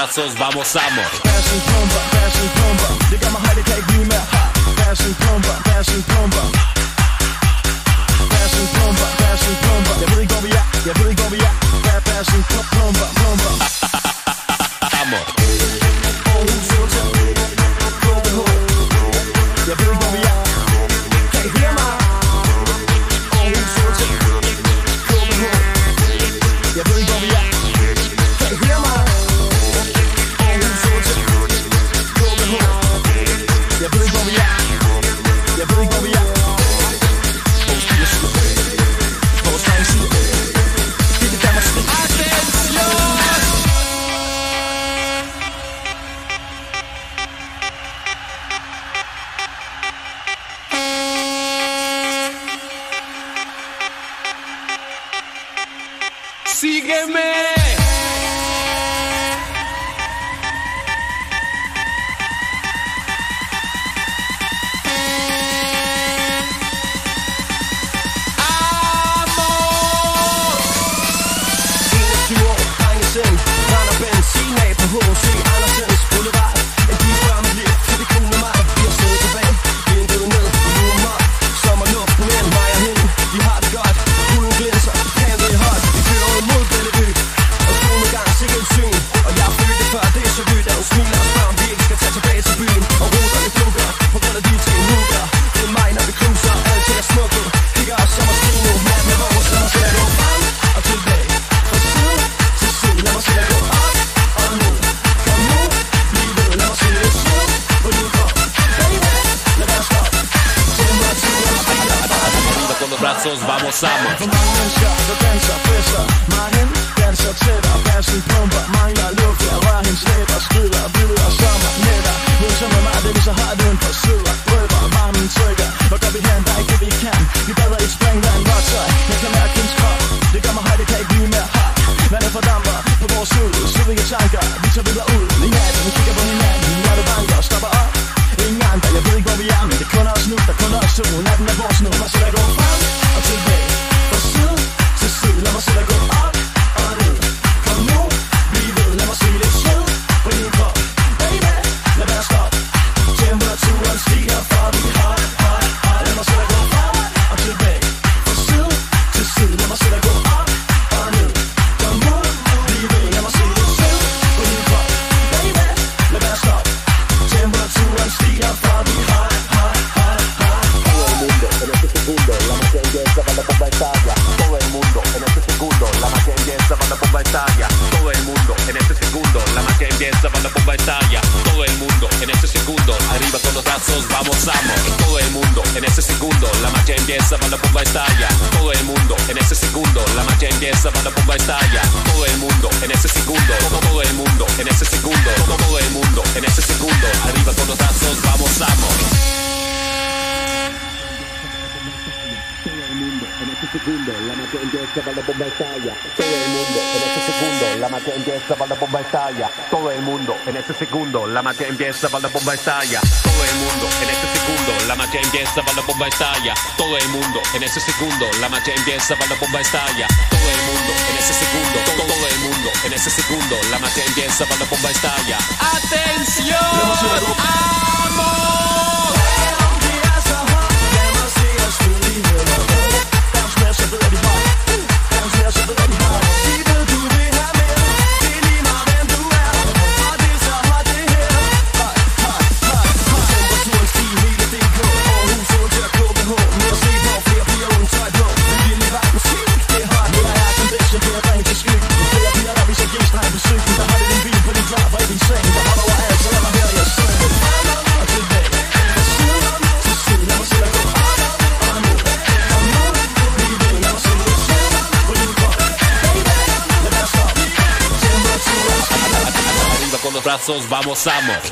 brazos, vamos, vamos. Fashion bomba, fashion bomba. You got my heart attack, you heart. Passion, bomba, passion, bomba. Óyeme. Amor. Sieht nur einen Sinn, deiner Benzin, nee, Behuren, sie alle Arriba vamos, vamos. For danser, fester. Mig hen, danser tættere Bassen pumper, mangler luft. Jeg rører hendes læber, skrider, videre Sommer, nætter, hun som mig Det er lige uden for sidder Drøber, varmen trykker. Hvor går vi hen, der er ikke det vi kan. Vi bader i springvand, vådt Jeg kan mærke hendes krop. Det gør mig højt, det kan ikke blive mere hot. Vandet fordamper på vores hud tanker, vi tager videre ud. brazos, vamos, vamos. Todo el mundo en este segundo. La magia empieza cuando la bomba estalla. Todo el mundo en este segundo. La magia empieza cuando la bomba estalla. Todo el mundo en este segundo. Todo, todo el mundo en este segundo. Todo, todo el mundo en este segundo. Arriba con segundo, la empieza cuando la bomba estalla. Todo el mundo en este segundo, la magia empieza cuando la bomba estalla. Todo el mundo en este segundo, la magia empieza cuando la bomba estalla. Todo el mundo en este segundo, la magia empieza cuando la bomba estalla. Todo el mundo en este segundo, la magia empieza cuando la bomba estalla. Todo el mundo en ese segundo, todo, el mundo en ese segundo, la magia empieza cuando la bomba estalla. ¡Atención! pasos, vamos, vamos.